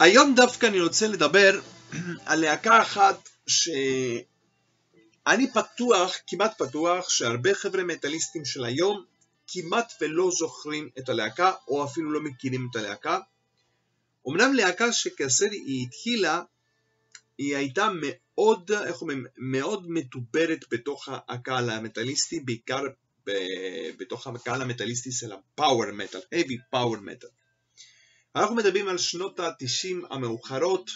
היום דווקא אני רוצה לדבר על להקה אחת שאני פתוח, כמעט פתוח, שהרבה חבר'ה מטאליסטים של היום כמעט ולא זוכרים את הלהקה או אפילו לא מכירים את הלהקה. אמנם להקה שכאשר היא התחילה היא הייתה מאוד, איך אומרים, מאוד מדוברת בתוך הקהל המטאליסטי, בעיקר בתוך הקהל המטאליסטי של הפאוור מטאל, heavy power metal. אנחנו מדברים על שנות ה-90 המאוחרות,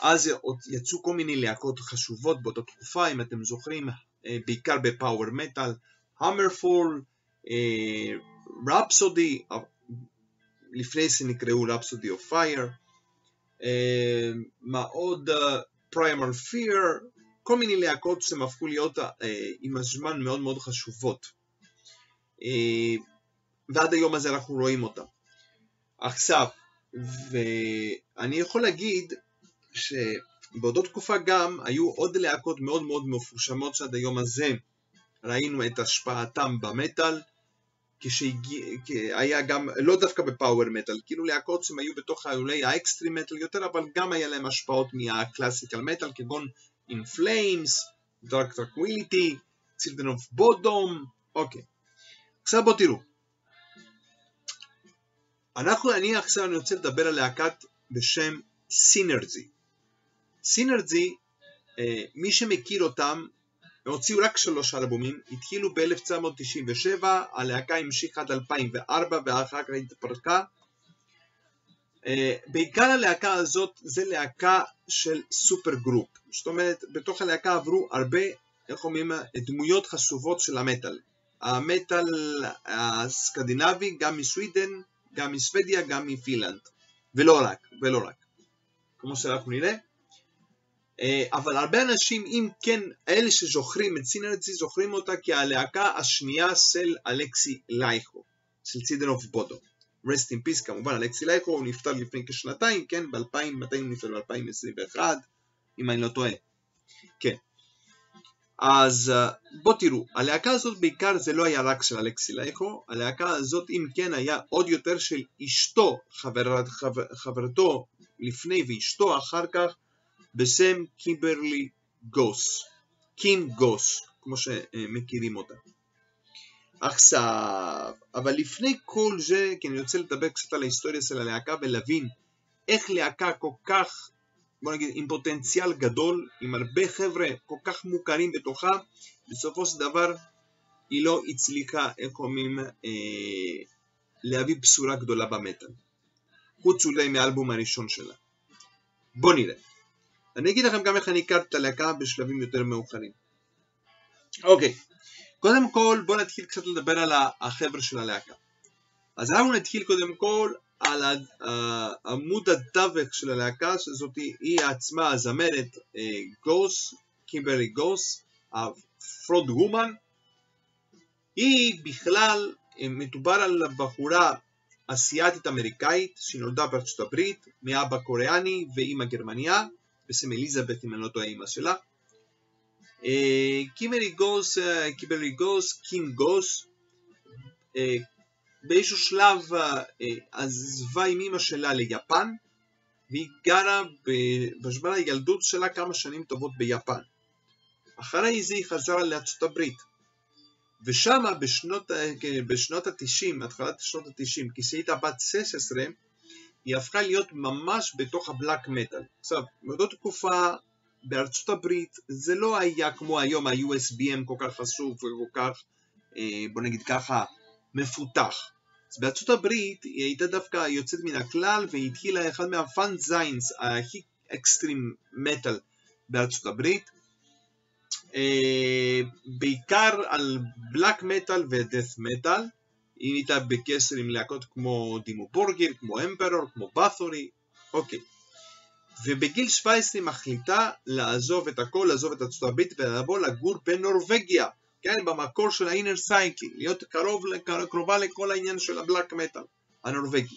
אז יצאו כל מיני להקות חשובות באותה תקופה, אם אתם זוכרים, אה, בעיקר בפאוור מטאל, HammerFall, Rhapsody, לפני זה נקראו Rhapsody of Fire, מה עוד, Primal Fear, כל מיני להקות שהם הפכו להיות עם הזמן מאוד מאוד חשובות. ועד היום הזה אנחנו רואים אותם. עכשיו, ואני יכול להגיד שבאותה תקופה גם היו עוד להקות מאוד מאוד מפורשמות שעד היום הזה ראינו את השפעתם במטאל, כשהיה גם, לא דווקא בפאוור מטאל, כאילו להקות שהם היו בתוך אולי האקסטרים מטאל יותר, אבל גם היה להם השפעות מהקלאסיקל מטאל, כגון In Flames, Dark Tranquility, Children of Bodom, אוקיי. עכשיו בואו תראו. אנחנו, אני עכשיו אני רוצה לדבר על להקת בשם סינרג'י. סינרג'י, אה, מי שמכיר אותם, הם הוציאו רק שלוש אלבומים, התחילו ב-1997, הלהקה המשיכה עד 2004 ואחר כך התפרקה. אה, בעיקר הלהקה הזאת זה להקה של supergroup, זאת אומרת בתוך הלהקה עברו הרבה, איך אומרים, דמויות חשובות של המטאל. המטאל הסקנדינבי, גם מסווידן, גם משוודיה, גם מפינלנד, ולא רק, ולא רק, כמו שאנחנו נראה. אה, אבל הרבה אנשים, אם כן, אלה שזוכרים את Sinergy, זוכרים אותה כהלהקה השנייה של אלכסי לייכו, של Children of Bodom. rest in peace כמובן, אלכסי לייכו, הוא נפטר לפני כשנתיים, כן, ב-2000, מתי הוא נפטר? ב-2021, אם אני לא טועה. כן. אז אה, בואו תראו, הלהקה הזאת בעיקר זה לא היה רק של אלכסי לייכו, הלהקה הזאת אם כן היה עוד יותר של אשתו, חברת, חבר, חברתו לפני ואשתו אחר כך, בשם קימברלי גוס, קים גוס, כמו שמכירים אותה. עכשיו, אבל לפני כל זה, כי אני רוצה לדבר קצת על ההיסטוריה של הלהקה ולהבין איך להקה כל כך, בוא נגיד, עם פוטנציאל גדול, עם הרבה חבר'ה כל כך מוכרים בתוכה, בסופו של דבר היא לא הצליחה, איך אומרים, אה, להביא בשורה גדולה במטאל. חוץ אולי מהאלבום הראשון שלה. בואו נראה. אני אגיד לכם גם איך אני הכרתי את הלהקה בשלבים יותר מאוחרים. אוקיי, קודם כל בואו נתחיל קצת לדבר על החבר'ה של הלהקה. אז אנחנו נתחיל קודם כל על עמוד התווך של הלהקה, שזאת היא עצמה הזמרת אה, גוס, קימברי גוס, הפרוד וומן. היא בכלל, אה, מדובר על בחורה אסיאתית אמריקאית שנולדה בארצות הברית, מאבא קוריאני ואימא גרמניה, בשם אליזבת אם אני לא טועה אימא שלה. קימרי גוס, קימרי גוס, קים גוס, באיזשהו שלב עזבה עם אימא שלה ליפן והיא גרה בזמן הילדות שלה כמה שנים טובות ביפן. אחרי זה היא חזרה לארצות הברית ושם בשנות, בשנות ה-90, התחלת שנות ה-90, כשהייתה בת 16, היא הפכה להיות ממש בתוך הבלק מטאל. עכשיו, באותה תקופה בארצות הברית זה לא היה כמו היום ה-USBM כל כך חשוף וכל כך, אה, בוא נגיד ככה, מפותח. אז בארצות הברית היא הייתה דווקא יוצאת מן הכלל והיא התחילה אחד מהפאנט זיינס הכי אקסטרים מטאל בארצות הברית. אה, בעיקר על בלק מטאל ודף מטאל. היא הייתה בקשר עם להקות כמו Dimmu Borgir, כמו Emperor, כמו Bathory, אוקיי. ובגיל 17 היא מחליטה לעזוב את הכל, לעזוב את ארצות הברית ולבוא לגור בנורבגיה, כן, במקור של ה inner circle, להיות קרוב, קרובה לכל העניין של הבלק מטאל הנורבגי.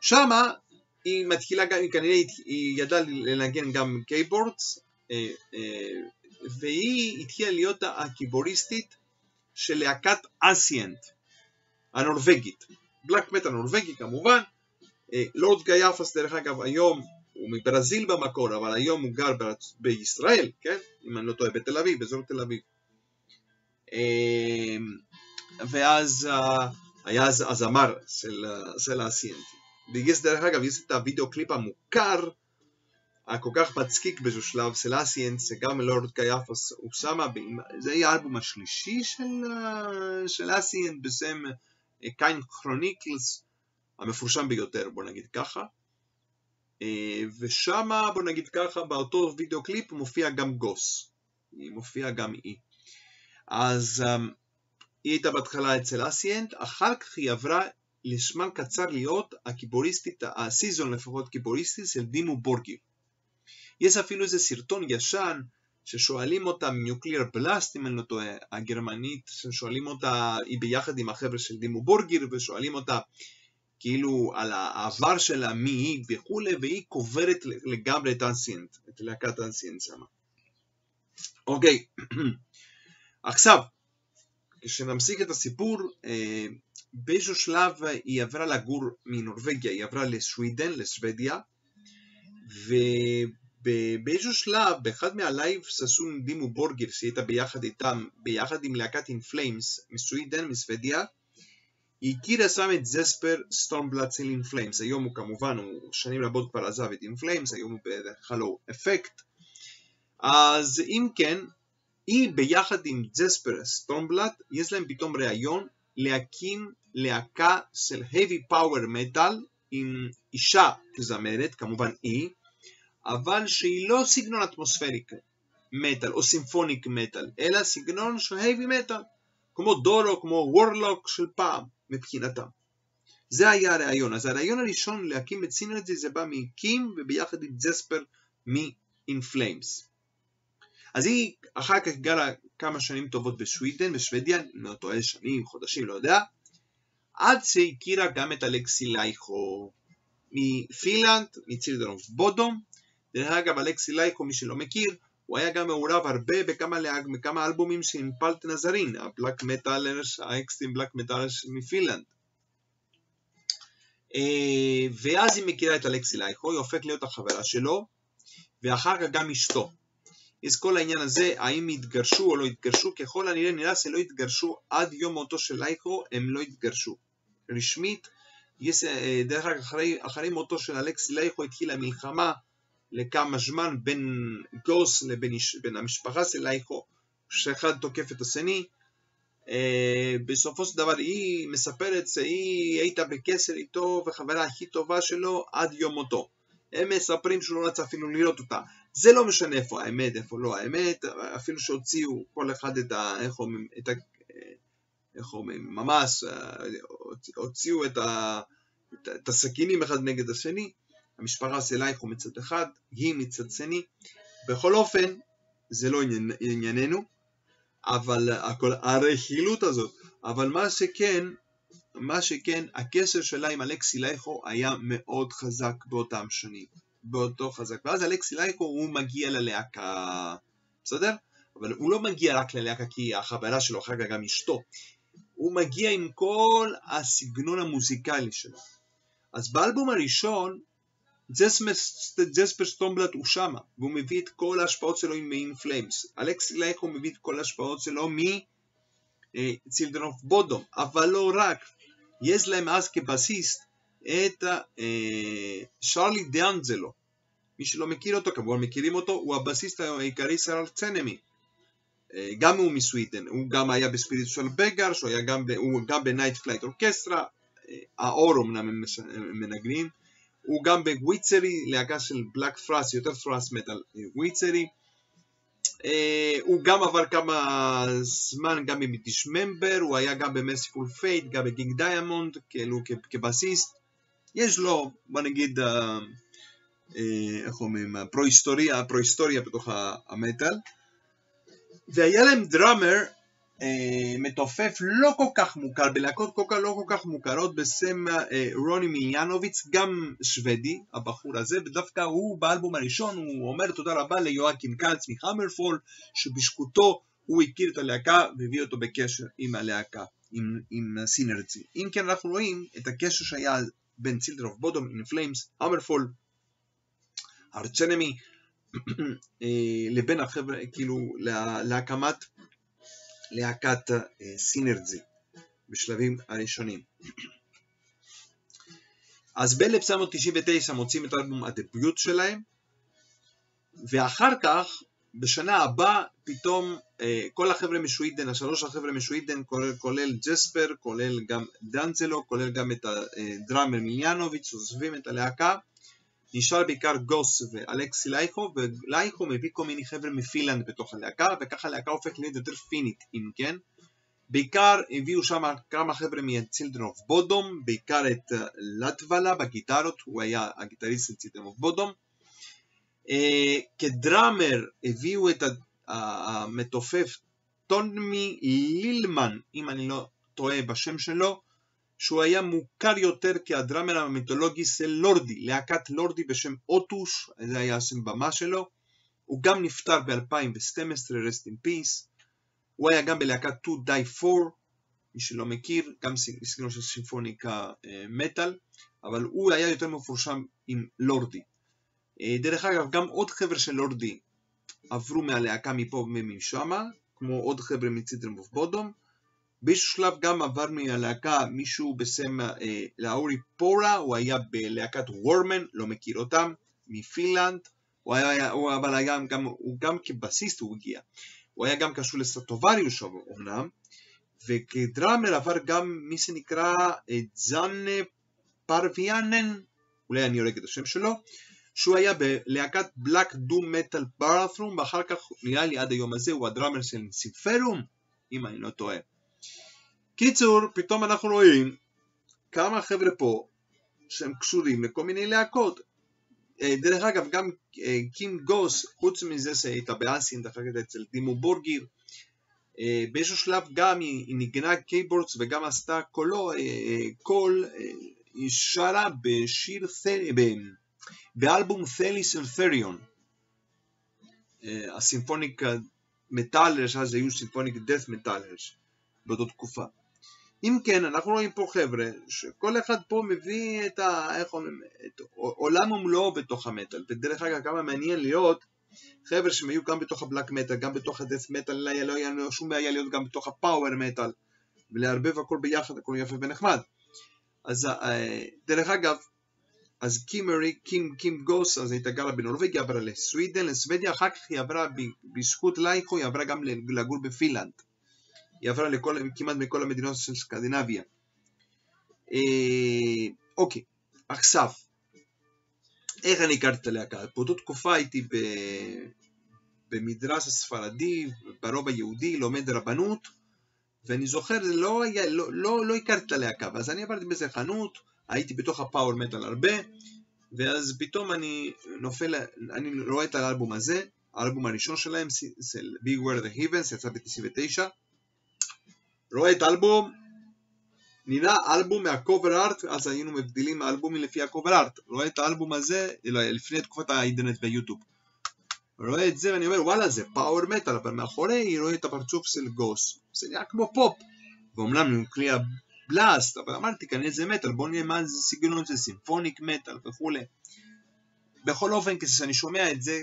שמה היא מתחילה גם, כנראה היא ידעה לנגן גם keyboards, אה, אה, והיא התחילה להיות הקיבוריסטית של להקת אסיאנט הנורבגית, בלק מטאל נורבגי כמובן, אה, לורד גייפס דרך אגב היום הוא מברזיל במקור, אבל היום הוא גר. בישראל, כן? אם אני לא טועה, בתל אביב, באזור תל אביב. ואז היה אז הזמר של, של האסיינטי. ויש דרך אגב, יש את הוידאו קליפ המוכר, הכל כך מצחיק באיזשהו שלב של אסיינט, שגם לורד קייפוס הוא שמה, זה היה האלבום השלישי של, של אסיינט בשם קיין כרוניקלס, המפורשם ביותר, בוא נגיד ככה. ושמה, בוא נגיד ככה, באותו וידאו קליפ מופיע גם גוס. היא מופיעה גם היא. אז היא הייתה בהתחלה אצל אסיינט, אחר כך היא עברה לזמן קצר להיות הקיבוריסטית, הסיזון לפחות קיבוריסטית של דימו בורגי. יש אפילו איזה סרטון ישן ששואלים אותה מניוקליר בלאסט אם אני לא טועה, הגרמנית, ששואלים אותה, היא ביחד עם החבר'ה של דימו בורגיר ושואלים אותה כאילו על העבר שלה, מי היא וכולי, והיא קוברת לגמרי את אנסיינט, את להקת אנסיינט שמה. אוקיי, עכשיו, כשנמשיך את הסיפור, אה, באיזשהו שלב היא עברה לגור מנורבגיה, היא עברה לסווידן, לשוודיה, ובאיזשהו שלב, באחד מה live show Dimmu Borgir, שהייתה ביחד איתם, ביחד עם להקת In Flames מסווידן, משוודיה, היא הכירה שם את ג'ספר סטרומבלאד של In Flames, היום הוא כמובן, הוא שנים רבות כבר עזב את In Flames, היום הוא ב Halo Effect, אז אם כן, היא ביחד עם ג'ספר סטרומבלאד, יש להם פתאום רעיון להקים להקה של heavy power metal עם אישה כזמרת, כמובן היא, אבל שהיא לא סגנון אטמוספריק מטאל או סימפוניק מטאל, אלא סגנון של heavy metal, כמו דורו, כמו וורלוק של פעם, מבחינתם. זה היה הרעיון. אז הרעיון הראשון להקים את סינרג'י זה בא מקים וביחד עם ג'ספר מ-In אז היא אחר כך גרה כמה שנים טובות בשווידן, בשוודיה, לא טועה שנים, חודשים, לא יודע, עד שהכירה גם את אלכסי לייכו מפינלנד, מ Children of Bodom. דרך אגב, אלכסי לייכו, מי שלא מכיר, הוא היה גם מעורב הרבה בכמה, בכמה אלבומים של Impaled Nazarene, ה black metallers, ה extreme black metallers מפינלנד. אה, ואז היא מכירה את אלכסי לייכו, היא הופכת להיות החברה שלו, ואחר כך גם אשתו. יש כל העניין הזה, האם יתגרשו או לא יתגרשו, ככל הנראה נראה שלא יתגרשו עד יום מותו של לייכו, הם לא יתגרשו. רשמית, יש, אה, דרך אגב, אחרי, אחרי מותו של אלכס לייקו התחילה מלחמה לכמה זמן בין גוס לבין בין המשפחה של לייקו, שאחד תוקף את השני. Uh, בסופו של דבר היא מספרת שהיא הייתה בקשר איתו וחברה הכי טובה שלו עד יום מותו. הם מספרים שהוא לא רצה אפילו לראות אותה. זה לא משנה איפה האמת, איפה לא האמת, אפילו שהוציאו כל אחד את ה... איך אומרים, את ה... איך אומרים, ממש, הוציאו את, ה, את, את הסכינים אחד נגד השני, המשפחה של לייכו מצד אחד, היא מצד שני. בכל אופן, זה לא עניין, ענייננו, אבל הכל, הרכילות הזאת, אבל מה שכן, מה שכן, הקשר שלה עם אלכסי לייכו היה מאוד חזק באותם שנים. באותו חזק. ואז אלכסי לייקו הוא מגיע ללהקה, בסדר? אבל הוא לא מגיע רק ללהקה כי החברה שלו אחר כך גם אשתו. הוא מגיע עם כל הסגנון המוזיקלי שלו. אז באלבום הראשון, ג'ספר סטרומבלאד הוא שמה, והוא מביא את כל ההשפעות שלו מ In Flames. אלכסי לייכו מביא את כל ההשפעות שלו מ Children of Bodom, אבל לא רק. יש להם אז כבסיסט את אה, שרלי דיאנג'לו. מי שלא מכיר אותו, כמובן מכירים אותו, הוא הבסיסט העיקרי של Arch Enemy. אה, גם הוא מסווידן, הוא גם היה ב Spiritual Beggars, הוא גם ב Night Flight Orchestra, אה, ה AOR אמנם הם מנגנים, הוא גם ב Witchery, להקה של black thrash, יותר thrash metal Witchery. הוא גם עבר כמה זמן גם עם Dismember, הוא היה גם ב Mercyful Fate, גם ב King Diamond, כאילו כבסיסט. יש לו, בוא נגיד, אה, אה, איך אומרים, פרו-היסטוריה, פרו-היסטוריה בתוך המטאל. והיה להם דראמר אה, מתופף לא כל כך מוכר, בלהקות כך לא כל כך מוכרות בשם אה, רוני מיאנוביץ, גם שוודי, הבחור הזה, ודווקא הוא באלבום הראשון, הוא אומר תודה רבה ליואקים קאנץ מחמרפול, שבזכותו הוא הכיר את הלהקה והביא אותו בקשר עם הלהקה, עם, עם סינרצי. אם כן אנחנו רואים את הקשר שהיה בין of Bodom, In Flames, Hammerfall, Arch Enemy, לבין החבר'ה, כאילו, להקמת להקת סינרג'י בשלבים הראשונים. אז ב-1999 מוצאים את אלבום הדביוט שלהם, ואחר כך, בשנה הבאה, פתאום אה, כל החבר'ה משווידן, השלוש החבר'ה משווידן, כולל, כולל ג'ספר, כולל גם דנצלו, כולל גם את הדראמר מיליאנוביץ', עוזבים את הלהקה. נשאר בעיקר גוס ואלכסי לייכו, ולייכו מביא כל מיני חבר'ה מפילנד בתוך הלהקה, וככה הלהקה הופכת להיות יותר פינית, אם כן. בעיקר הביאו שם כמה חבר'ה מ-Children of Bodom, בעיקר את לטוולה בגיטרות, הוא היה הגיטריסט של Children of Bodom. Uh, כדראמר הביאו את המתופף טונמי לילמן, אם אני לא טועה בשם שלו, שהוא היה מוכר יותר כהדראמר המיתולוגי של לורדי, להקת לורדי בשם אוטוש, זה היה השם במה שלו. הוא גם נפטר ב-2012, rest in peace. הוא היה גם בלהקת To Die For, מי שלא מכיר, גם סגנון של סימפוניקה מטאל, אבל הוא היה יותר מפורשם עם לורדי. דרך אגב, גם עוד חבר'ה של לורדי עברו מהלהקה מפה ומשמה, כמו עוד חבר'ה מ Children of Bodom. באיזשהו שלב גם עבר מהלהקה מישהו בשם אה, לאורי פורה, הוא היה בלהקת Warmen, לא מכיר אותם, מפינלנד, הוא היה, הוא, אבל היה גם, הוא גם כבסיסט הוא הגיע. הוא היה גם קשור ל Stratovarius אמנם, וכ drummer עבר גם מי שנקרא אה, יאנה פרוויאינן, אולי אני הורג את השם שלו, שהוא היה בלהקת black doom metal Barathrum, ואחר כך נראה לי עד היום הזה הוא ה drummer של Ensiferum, אם אני לא טועה. קיצור, פתאום אנחנו רואים כמה חבר'ה פה שהם קשורים לכל מיני להקות. אה, דרך אגב, גם אה, קים גוס, חוץ מזה שהייתה ב Ancient, דרך אגב אצל Dimmu Borgir, אה, באיזשהו שלב גם היא ניגנה keyboards וגם עשתה קולו, קול, היא שרה בשיר, באלבום Theli של Therion, הסימפוניק מטאלרס, אז היו סימפוניק דף מטאלרס באותה תקופה. אם כן, אנחנו רואים פה חבר'ה, שכל אחד פה מביא את, ה, איך אומרים, את עולם ומלואו בתוך המטאל, ודרך אגב כמה מעניין להיות חבר'ה שהם היו גם בתוך הבלק מטאל, גם בתוך הדף מטאל, לא היה לו שום בעיה להיות גם בתוך הפאוור מטאל, ולערבב הכל ביחד, הכל יפה ונחמד. אז אה, דרך אגב, אז קימרי, קים, קים גוס, אז הייתה גרה בנורבגיה, עברה לסווידן, לסוודיה, אחר כך היא עברה, בזכות לייכו, היא עברה גם לגור בפינלנד. היא עברה לכל, כמעט מכל המדינות של סקנדינביה. אה, אוקיי, עכשיו, איך אני הכרתי את הלהקה? באותה תקופה הייתי ב... במדרש הספרדי, ברוב היהודי, לומד רבנות, ואני זוכר, לא, היה, לא, לא, לא הכרתי את הלהקה, ואז אני עברתי באיזה חנות, הייתי בתוך ה power metal הרבה, ואז פתאום אני נופל, אני רואה את האלבום הזה, האלבום הראשון שלהם, של Beware the Heavens, יצא ב-99, רואה את האלבום, נראה אלבום מה cover art, אז היינו מבדילים אלבומים לפי ה cover art, רואה את האלבום הזה, לפני תקופת האינטרנט והיוטיוב, רואה את זה ואני אומר וואלה זה power metal, אבל מאחורי רואה את הפרצוף של גוס, זה נראה כמו פופ, ואומנם Nuclear Blast, אבל אמרתי כנראה זה מטאל, בוא נראה מה זה סגנון של symphonic metal וכולי. בכל אופן, כשאני שומע את זה,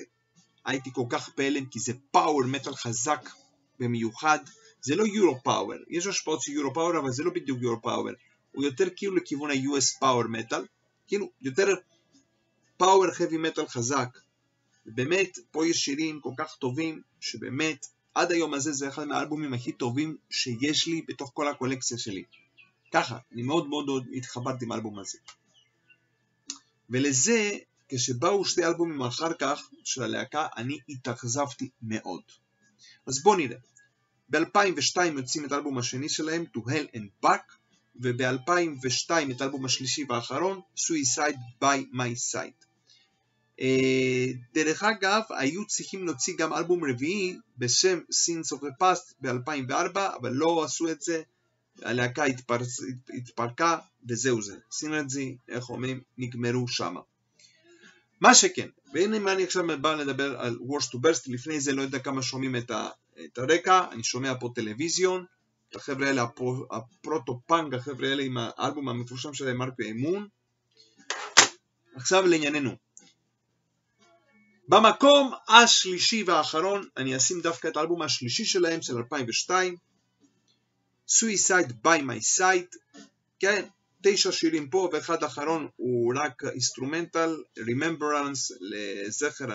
הייתי כל כך בהלם, כי זה power metal חזק במיוחד, זה לא euro power, יש השפעות של euro power אבל זה לא בדיוק euro power, הוא יותר כאילו לכיוון ה-US power metal, כאילו יותר power heavy metal חזק. באמת, פה יש שירים כל כך טובים, שבאמת, עד היום הזה זה אחד מהאלבומים הכי טובים שיש לי בתוך כל הקולקציה שלי. ככה, אני מאוד מאוד התחברתי עם האלבום הזה. ולזה, כשבאו שתי אלבומים אחר כך של הלהקה, אני התאכזבתי מאוד. אז בואו נראה. ב-2002 יוצאים את האלבום השני שלהם, To Hell and Back, וב-2002 את האלבום השלישי והאחרון, Suicide by My Side. אה, דרך אגב, היו צריכים להוציא גם אלבום רביעי בשם Sins of the Past ב-2004, אבל לא עשו את זה, הלהקה התפר... התפרקה וזהו זה. Sinergy, איך אומרים, נגמרו שמה. מה שכן, והנה מה אני עכשיו בא לדבר על Worst to Best, לפני זה לא יודע כמה שומעים את ה... את הרקע, אני שומע פה Television, את החבר'ה האלה, ה proto-punk, החבר'ה האלה עם האלבום המפורסם שלהם, Marquee Moon, עכשיו לענייננו. במקום השלישי והאחרון אני אשים דווקא את האלבום השלישי שלהם של 2002 Suicide by my side. כן, תשע שירים פה ואחד האחרון הוא רק instrumental, Remembrance לזכר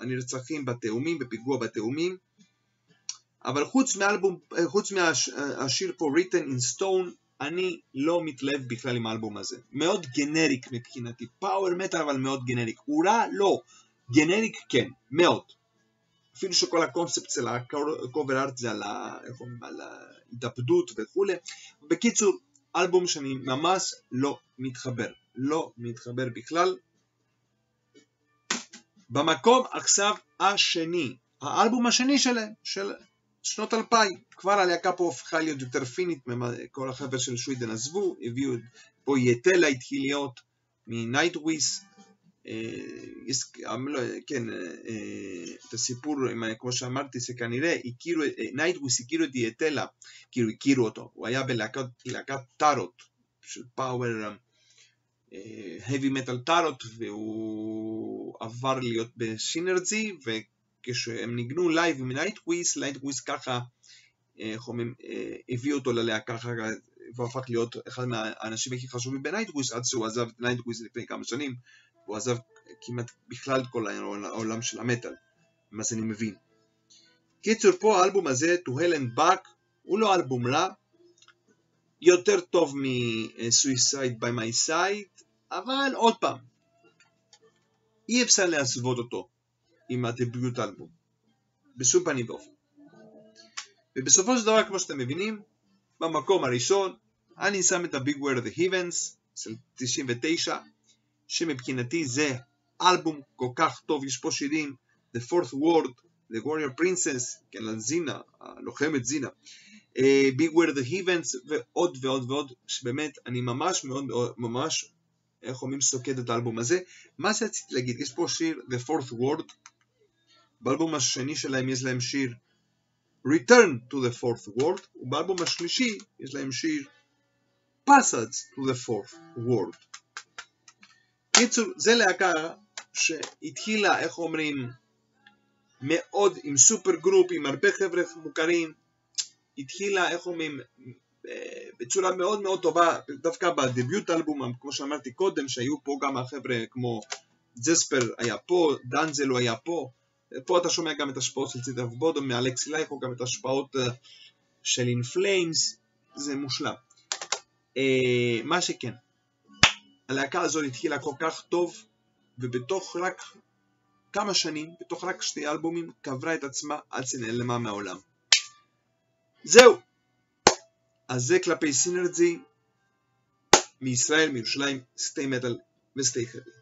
הנרצחים בתאומים, בפיגוע בתאומים אבל חוץ מאלבום, חוץ מהשיר פה written in stone אני לא מתלהב בכלל עם האלבום הזה. מאוד גנריק מבחינתי, פאוור מטאל אבל מאוד גנריק. הוא רע? לא. גנריק כן, מאוד. אפילו שכל הקונספט של הקובר ארט זה על. על ההתאבדות וכולי. בקיצור, אלבום שאני ממש לא מתחבר. לא מתחבר בכלל. במקום עכשיו השני, האלבום השני שלהם, של שנות 2000, כבר הלהקה פה הפכה להיות יותר פינית, כל החבר'ה של שווידן עזבו, הביאו, פה היטלה התחיל להיות מ Nightwish, אה, לא, כן, אה, את הסיפור, כמו שאמרתי, זה כנראה הכירו, Nightwish הכירו את היטלה, כאילו הכירו אותו, הוא היה בלהקת Tarot של power, heavy metal Tarot, והוא עבר להיות ב Sinergy, כשהם ניגנו לייב עם Nightwish, Nightwish ככה, אה, איך אומרים, אה, הביא אותו ללהקה אחר כך, הפך להיות אחד מהאנשים הכי חשובים ב Nightwish, עד שהוא עזב את Nightwish לפני כמה שנים, הוא עזב כמעט בכלל כל העולם של המטאל, מה שאני מבין. קיצור, פה האלבום הזה, To Hell and Back, הוא לא אלבום רע, יותר טוב מ-Suicide by My Side, אבל עוד פעם, אי אפשר להסוות אותו. עם הדביוט אלבום. בשום פנים ואופן. ובסופו של דבר, כמו שאתם מבינים, במקום הראשון, אני שם את ה-Big Word of the Heavens של 99, שמבחינתי זה אלבום כל כך טוב, יש פה שירים, The Fourth Word, The Warrior Princess, כן, לזינה, הלוחמת זינה, uh, Big Word of the Heavens, ועוד ועוד ועוד, שבאמת, אני ממש מאוד, ממש, איך אומרים, סוקד את האלבום הזה. מה שרציתי להגיד, יש פה שיר, The Fourth World, באלבום השני שלהם יש להם שיר Return to the Fourth World, ובאלבום השלישי יש להם שיר Passage to the Fourth World. קיצור, זה להקה שהתחילה, איך אומרים, מאוד עם supergroup, עם הרבה חבר'ה מוכרים, התחילה, איך אומרים, בצורה מאוד מאוד טובה, דווקא ב debut album, כמו שאמרתי קודם, שהיו פה גם החבר'ה כמו ג'ספר היה פה, ד'אנג'לו היה פה, פה אתה שומע גם את השפעות של Children of Bodom, מאלכסי לייכו, גם את השפעות אה, של In Flames, זה מושלם. אה, מה שכן, הלהקה הזאת התחילה כל כך טוב, ובתוך רק כמה שנים, בתוך רק שתי אלבומים, קברה את עצמה עד שנעלמה מהעולם. זהו! אז זה כלפי סינרג'י מישראל, מירושלים, סטי מטאל וסטי חבי.